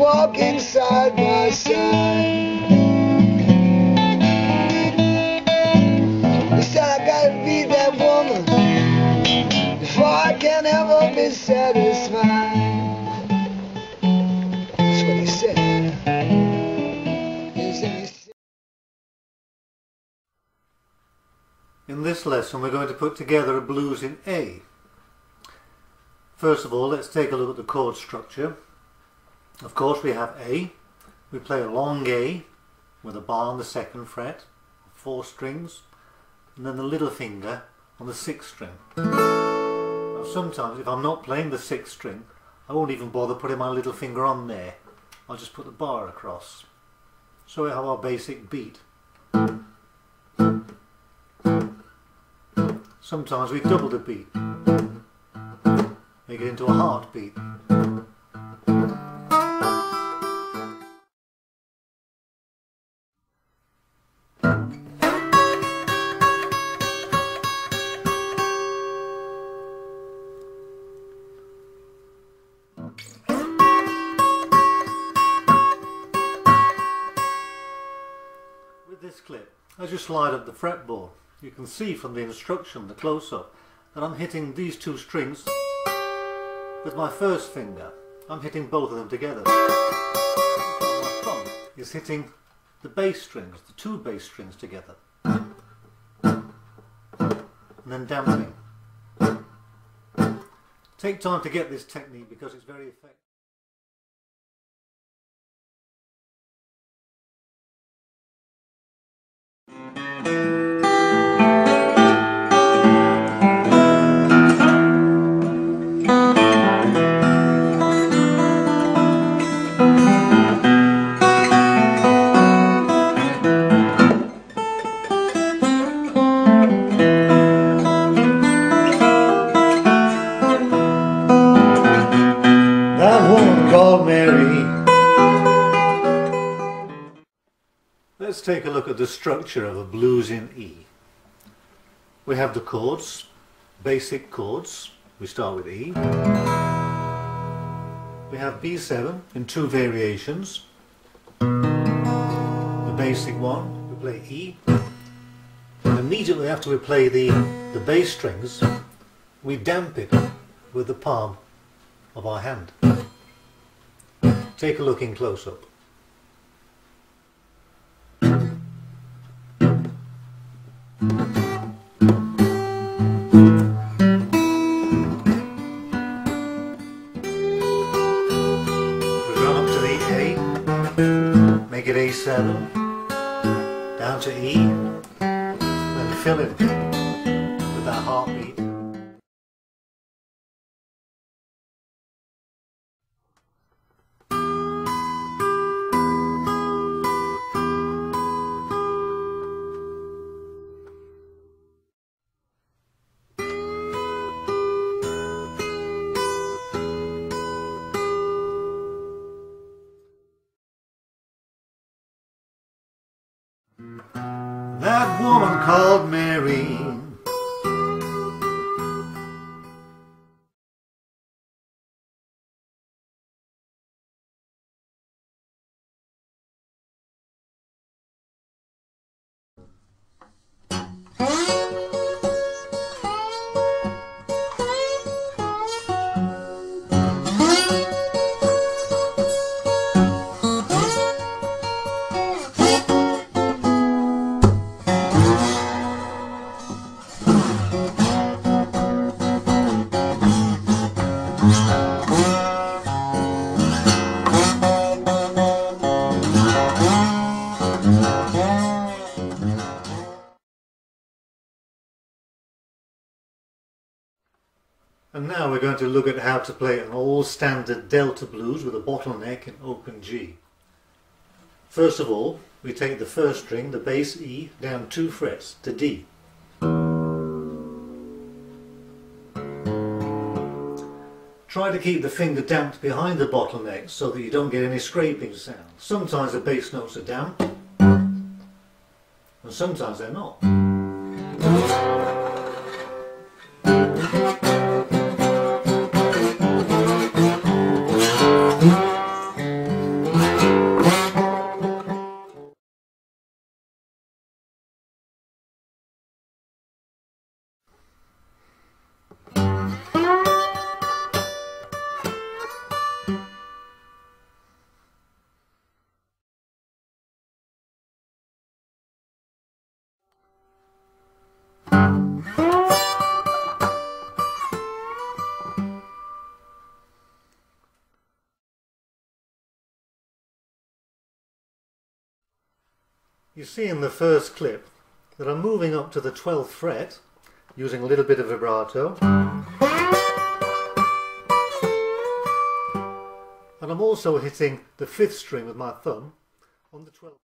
walking side by side. He said I gotta be that woman before I can ever be satisfied. That's what he said. In this lesson we're going to put together a blues in A. First of all let's take a look at the chord structure. Of course we have A. We play a long A with a bar on the second fret, four strings, and then the little finger on the sixth string. Now sometimes if I'm not playing the sixth string I won't even bother putting my little finger on there. I'll just put the bar across. So we have our basic beat. Sometimes we double the beat. Make it into a heartbeat. Clip, as you slide up the fretboard, you can see from the instruction, the close-up, that I'm hitting these two strings with my first finger. I'm hitting both of them together. My thumb is hitting the bass strings, the two bass strings together. And then damping. Take time to get this technique because it's very effective. Let's take a look at the structure of a blues in E. We have the chords, basic chords. We start with E. We have B7 in two variations. The basic one, we play E. And immediately after we play the, the bass strings, we damp it with the palm of our hand. Take a look in close make it A7, down to E, then fill it woman called Mary. And now we're going to look at how to play an all standard Delta blues with a bottleneck in open G. First of all, we take the first string, the bass E, down two frets to D. Try to keep the finger damped behind the bottleneck so that you don't get any scraping sound. Sometimes the bass notes are damp, and sometimes they're not. You see in the first clip that I'm moving up to the 12th fret using a little bit of vibrato. And I'm also hitting the 5th string with my thumb on the 12th